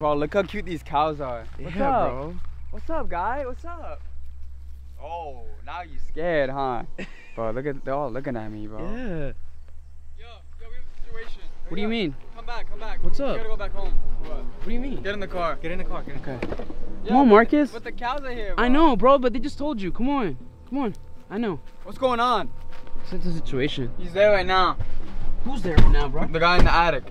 Bro, look how cute these cows are. What's yeah, up? bro. What's up, guy? What's up? Oh, now you scared, huh? bro, look at they're all looking at me, bro. Yeah. Yo, yo, we have a situation. What do you mean? Come back, come back. What's we up? gotta go back home. What? What do you mean? Get in the car. Get in the car. Get in the car. Okay. Come on, Marcus. But the cows are here. Bro. I know, bro, but they just told you. Come on. Come on. I know. What's going on? It's a situation. He's there right now. Who's there right now, bro? The guy in the attic.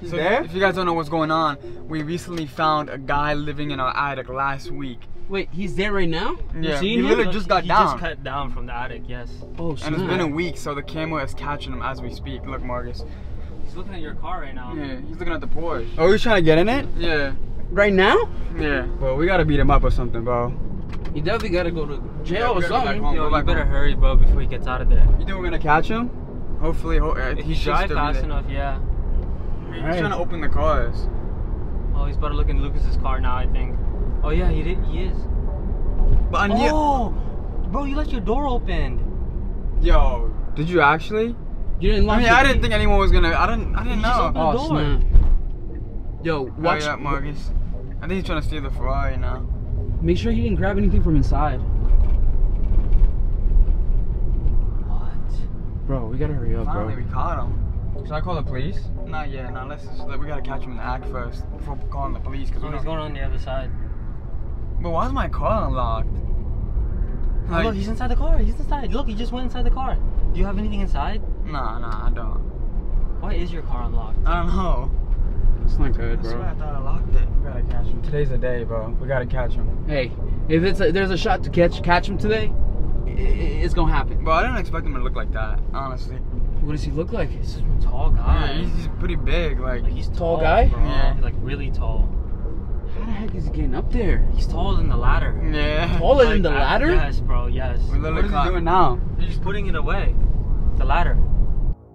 He's So there? If you guys don't know what's going on, we recently found a guy living in our attic last week. Wait, he's there right now? Yeah, seen he him? literally just got he down. just cut down from the attic, yes. Oh, snap. and it's been a week, so the camera is catching him as we speak. Look, Marcus. He's looking at your car right now. Yeah, he's looking at the Porsche. Oh, he's trying to get in it? Yeah. Right now? Yeah. Well, we gotta beat him up or something, bro. You definitely gotta go to jail Yeah, or gotta go something. home. Yo, you better home. hurry, bro, before he gets out of there. You think we're gonna catch him? Hopefully, ho- uh, If he he should drive still be fast enough, yeah. He's Alright. trying to open the cars. Oh, he's about to look in Lucas's car now, I think. Oh yeah, he did. He is. But I knew. Oh, bro, you left your door open. Yo, did you actually? You didn't I lock mean, the I didn't think anyone was gonna. I didn't. I didn't You just know. opened- Oh, the door. snap. Yo, oh, Watch watch. up, Marcus. I think he's trying to steal the Ferrari now. Make sure he didn't grab anything from inside. What? Bro, we gotta hurry up, Finally, bro. we caught him. Should I call the police? Not yeah, Not let's just, we gotta catch him in the act first before calling the police. Cause Oh, he's don't. going on the other side. But why is my car unlocked? Oh, look, he's inside the car. He's inside. Look, he just went inside the car. Do you have anything inside? nah, nah, I don't. Why is your car unlocked? I don't know. It's not good, I swear bro. I thought I locked it. We gotta catch him. Today's the day, bro. We gotta catch him. Hey, if it's a, there's a shot to catch catch him today, i- i it's gonna happen. Bro, I didn't expect him to look like that, honestly. What does he look like? He's a tall guy. Yeah, he's, he's pretty big. Like, Like, he's Tall tall, guy? Bro. Yeah. Like really tall. How the heck is he getting up there? He's taller than the ladder. yeah. Taller than the I- ladder? Yes, bro. Yes. We literally What is he caught- doing now? He's just putting it away. The ladder.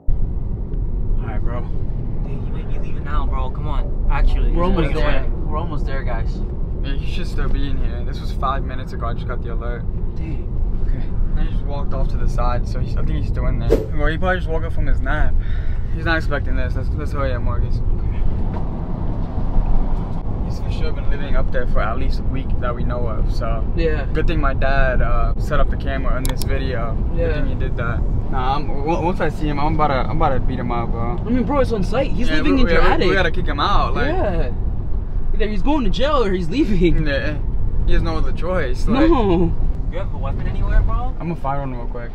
All right, bro. Dude, you might be leaving now, bro. Come on. Actually, We're almost there. away. We're almost there, guys. Yeah, he should still be in here. This was five minutes ago. I just got the alert. Dang. Okay. And he just walked off to the side, so he's, I think he's still in there. Well, he probably just woke up from his nap. He's not expecting this. Let's, let's hurry up, Marcus. He's for sure been living up there for at least a week that we know of. So Yeah. good thing my dad uh, set up the camera in this video. Good Yeah. thing he did that. Nah, I'm, once I see him, I'm about to I'm about to beat him up, bro. I mean, bro, it's on site. He's Yeah, living we, in we, your we- attic. We gotta kick him out. Like, yeah. Either he's going to jail or he's leaving. yeah, he has no other choice. Like, No. You have a weapon anywhere, bro? I'm gonna fire on him real quick.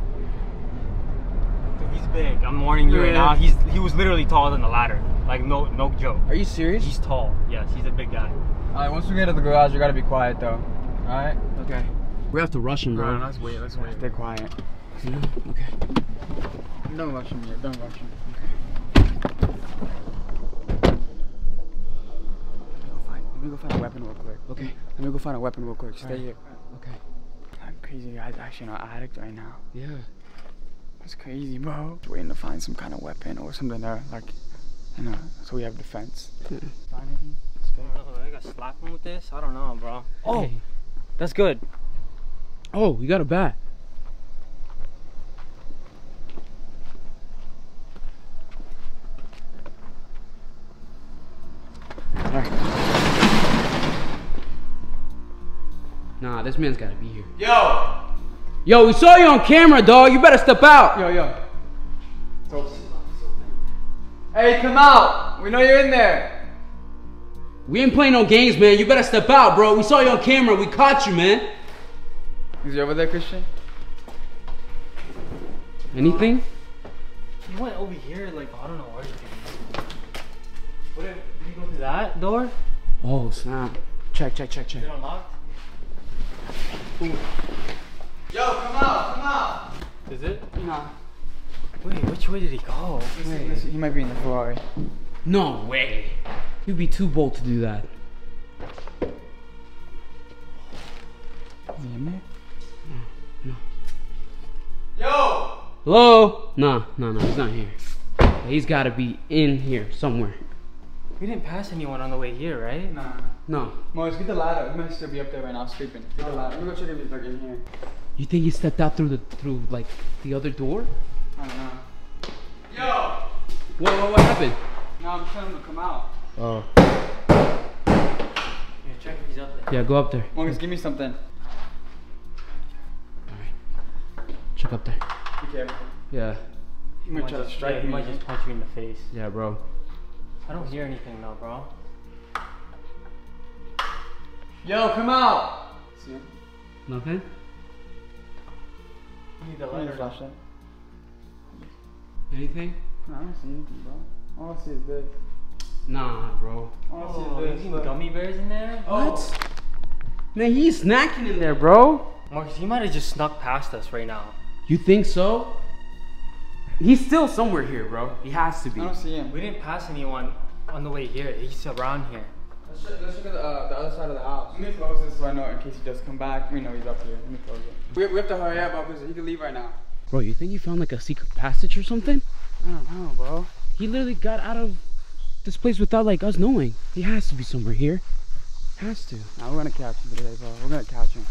Dude, he's big. I'm warning you right now. He's he was literally taller than the ladder. Like no no joke. Are you serious? He's tall. Yes, he's a big guy. All right, once we get to the garage, you gotta be quiet though. All right. Okay. We have to rush him, bro. Bro, let's wait. Let's wait. Stay quiet. Yeah, Okay. Don't rush him yet. Don't rush him. Let me go find. Let me go find a weapon real quick. Okay. Let me go find a weapon real quick. Stay Alright. here. Okay. I'm crazy. Guys, actually in our attic right now. Yeah. That's crazy, bro. Waiting to find some kind of weapon or something there, like, you know, so we have defense. Find anything? I don't know. I gotta slap him with this. I don't know, bro. Oh, Hey. that's good. Oh, you got a bat. Nah, this man's gotta be here. Yo, Yo, we saw you on camera, dog. You better step out. yo, yo. Hey, come out. We know you're in there. We ain't playing no games, man. You better step out, bro. We saw you on camera. We caught you, man. Is he over there, Christian? Anything? He went over here. Like I don't know where he did. What did, did he go through that door? Oh, snap. Check, check, check, check. Is it unlocked? Yo, come out, come out. Is it? Nah. Wait, which way did he go? Listen, listen, he might be in the Ferrari. No way. You'd be too bold to do that. Is he in there? No. Yo. Hello? Nah, nah, nah. He's not here. He's gotta be in here somewhere. We didn't pass anyone on the way here, right? Nah. No. Moses, get the ladder. He might still be up there right now sleeping. Get the oh, ladder. Let me go check if he's like in here. You think he stepped out through the through like the other door? I don't know. Yo. What what, what happened? No, I'm telling him to come out. Oh. Yeah, check if he's up there. Yeah, go up there. Marcus, give me something. Alright. Check up there. Be careful. Yeah. He might try to just, strike yeah, he might just punch you in the face. Yeah, bro. I don't hear anything though, bro. Yo, come out! See him? Nothing? You need the Give me the lighter. flashlight. Anything? No, I don't see anything, bro. All I see is this. Nah, bro. All I Oh, see you is this. seen gummy bears in there? What? Oh. Man, he's snacking in there, bro. Marcus, he might have just snuck past us right now. You think so? He's still somewhere here, bro. He has to be. I don't see him. We didn't pass anyone on the way here. He's around here. Let's check, let's check at the, uh, the other side of the house. Let me close this so I know in case he does come back. We know he's up here. Let me close it. We, we have to hurry up bro, because he can leave right now. Bro, you think he found like a secret passage or something? I don't know, bro. He literally got out of this place without like us knowing. He has to be somewhere here. Has to. Nah, we're gonna catch him today, bro. We're gonna catch him.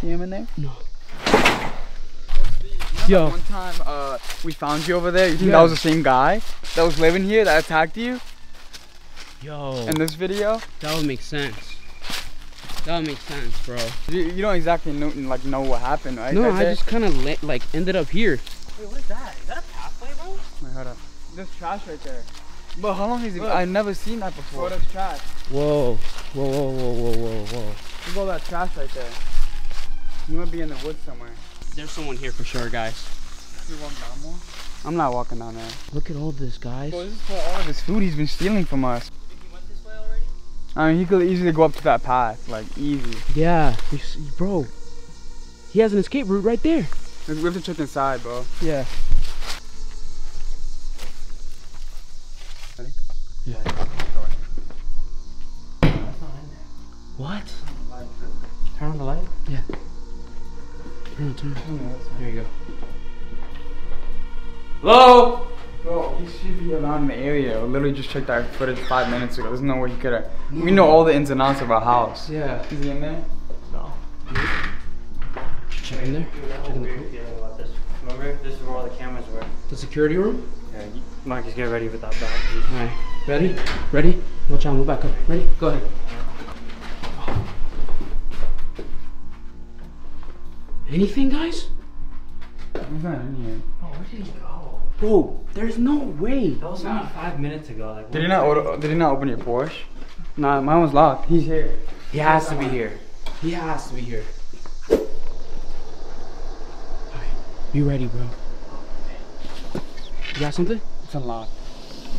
See him in there? No. Yo. Yo. One time, uh, we found you over there. You think Yeah. that was the same guy that was living here that attacked you Yo. in this video? that would make sense. That would make sense, bro. You, you don't exactly know, like know what happened, right? No, Right I there? just kind of like ended up here. Wait, what is that? Is that a pathway, bro? Wait, hold up. There's trash right there. But how long has it? Look. I've never seen that before. Bro, there's trash. Whoa. Whoa, whoa, whoa, whoa, whoa, whoa. Look at all that trash right there. You might be in the woods somewhere. There's someone here for sure, guys. You walk down more? I'm not walking down there. Look at all this, guys. Bro, this is for all of his food he's been stealing from us. I mean, he could easily go up to that path, like easy. Yeah, you bro. He has an escape route right there. We have to check inside, bro. Yeah. Ready? Yeah. That's not in there. What? Turn on the light. Yeah. Turn, turn. There you go. Hello? Bro, he should be around the area. We literally just checked our footage five minutes ago. There's no way he could have. We know all the ins and outs of our house. Yeah. Is he in there? No. Check in there. Check in the Weird feeling about this. Remember, this is where all the cameras were. The security room. Yeah, you, Marcus, get ready with that back. Alright. Ready? Ready? Watch out, move back up. Ready? Go ahead. Anything, guys? He's not in here. Oh, where did he go? Bro, there's no way. That was only five minutes ago. Like, Did he not order, Did he not open your Porsche? Nah, mine was locked. He's here. He has to be here. He has to be here. Alright. Be ready, bro. You got something? It's unlocked.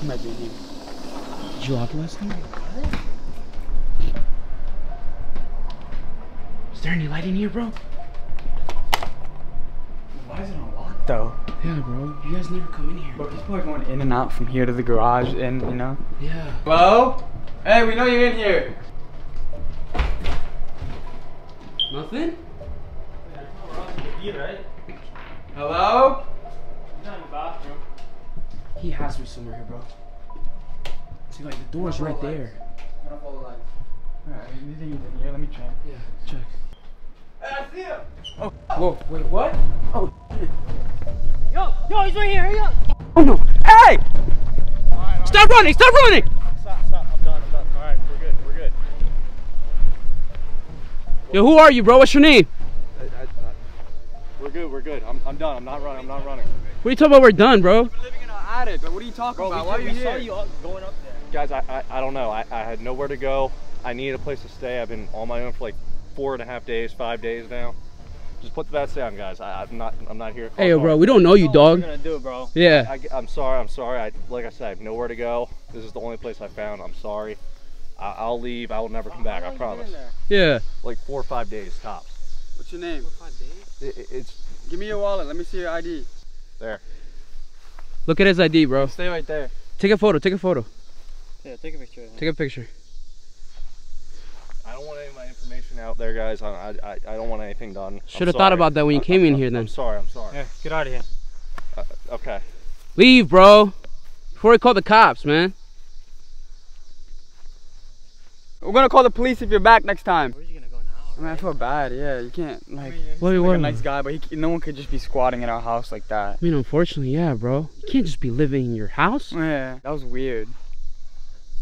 He might be in here. Did you lock it last night? Is there any light in here, bro? Why is it unlocked though? Yeah, bro. You guys never come in here. Bro, he's probably going in and out from here to the garage, and you know. Yeah. Hello? Hey, we know you're in here. Nothing? right? Hello? He's not in the bathroom. He has to be somewhere here, bro. See, like the door's right there. Turn off all the lights. Alright, you think he's in here? Let me check. Yeah, check. Hey, I see him! Oh, whoa, wait, what? Oh, Yo, yo, he's right here. Hurry up. oh no! Hey! Stop running! Stop running! Stop, stop. I'm done. I'm done. All right, we're good. We're good. Yo, who are you, bro? What's your name? I, I, I, we're good. We're good. I'm, I'm done. I'm not running. I'm not running. What are you talking about? We're done, bro. We're living in an attic, but what are you talking about? Why are you here? going up there. Guys, I, I, I don't know. I, I had nowhere to go. I needed a place to stay. I've been on my own for like four and a half days, five days now. Just put the bats down, guys. I, I'm not. I'm not here. Hey, yo, bro, we don't know you, dog. gonna do, bro? Yeah. I, am sorry. I'm sorry. I, like I said, I have nowhere to go. This is the only place I found. I'm sorry. I, I'll leave. I will never come back. I promise. Yeah. Like four or five days tops. What's your name? It, it- it's Give me your wallet. Let me see your ID. there. Look at his ID, bro. Stay right there. Take a photo. Take a photo. Yeah, take a picture. Take a picture. I don't want any of my information out there, guys. I, I, I don't want anything done. Should have thought about that when you I- came in I'm- here then. I'm sorry. I'm sorry. Yeah, get out of here. Uh, okay. Leave, bro. Before we call the cops, man. We're gonna call the police if you're back next time. Where's he gonna go now? I mean, I feel bad. Yeah, you can't like. What, He's what? like a nice guy, but he, no one could just be squatting in our house like that. I mean, unfortunately, yeah, bro. You can't just be living in your house. Yeah, that was weird.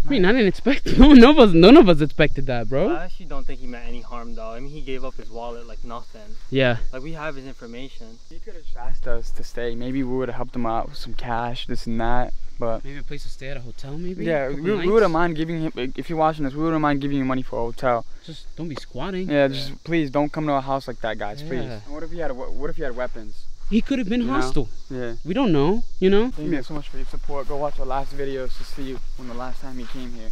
I mean, I didn't expect. No, none of us, none of us expected that, bro. I actually don't think he meant any harm though. I mean, he gave up his wallet like nothing. Yeah. Like we have his information. He could have just asked us to stay. Maybe we would have helped him out with some cash, this and that. But Maybe a place to stay at a hotel, maybe. yeah, Couple we, we wouldn't mind giving him. If you're watching this, we wouldn't mind giving you money for a hotel. Just don't be squatting. Yeah, just please don't come to a house like that, guys. Please. And What if he had? What if he had weapons? He could have been You know? hostile. Yeah. We don't know, you know. Thank you so much for your support. Go watch our last videos to see when the last time he came here.